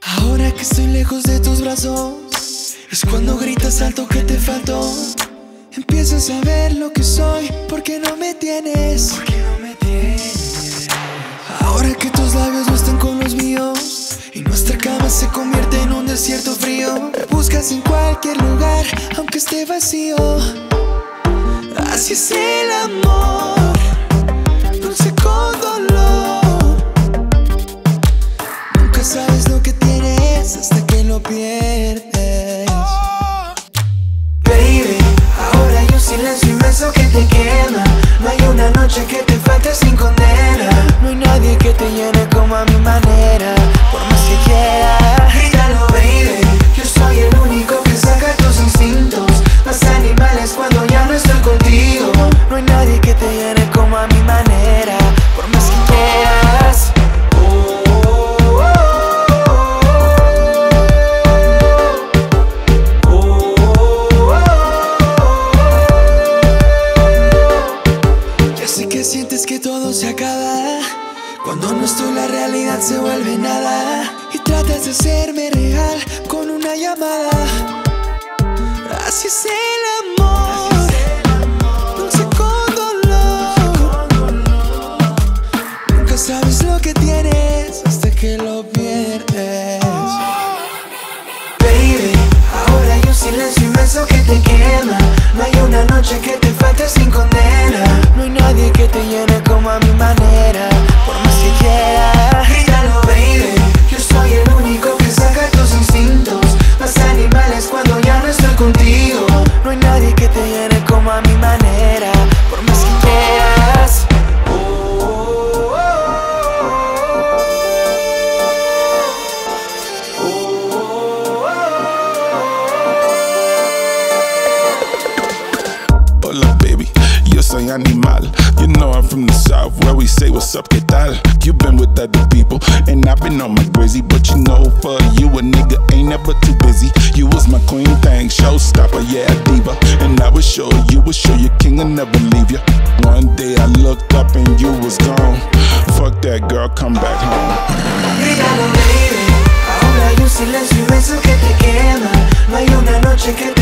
Ahora que estoy lejos de tus brazos, es cuando gritas alto que te faltó. Empiezo a saber lo que soy, porque no me tienes. Porque no me tienes. Ahora que tus labios no están con los míos y nuestra cama se convierte en un desierto frío, me buscas en cualquier lugar, aunque esté vacío. Así es el amor, te llene como a mi manera. Por más que quiera, grítalo, baby. Yo soy el único que saca tus instintos. Más animales cuando ya no estoy contigo. No hay nadie que te llene como a mi manera. Por más que quieras. Ya sé que sientes que todo se acaba. Cuando no estoy la realidad se vuelve nada. Y tratas de hacerme real con una llamada. Así es el amor. Dulce con dolor. Nunca sabes lo que tienes hasta que lo pierdes. Baby, ahora hay un silencio inmenso que te quema. No hay una noche que te falte sin condena. No hay nadie que te llene como a mi manera. Soy animal. You know I'm from the south where we say what's up, que tal? You been with other people and I've been on my grizzy, but you know for you a nigga ain't never too busy. You was my queen thing, showstopper, yeah diva, and I was sure you was sure your king will never leave you. One day I looked up and you was gone. Fuck that girl, come back home. Grítalo, baby. Ahora hay un silencio inmenso que te quema. No hay una noche que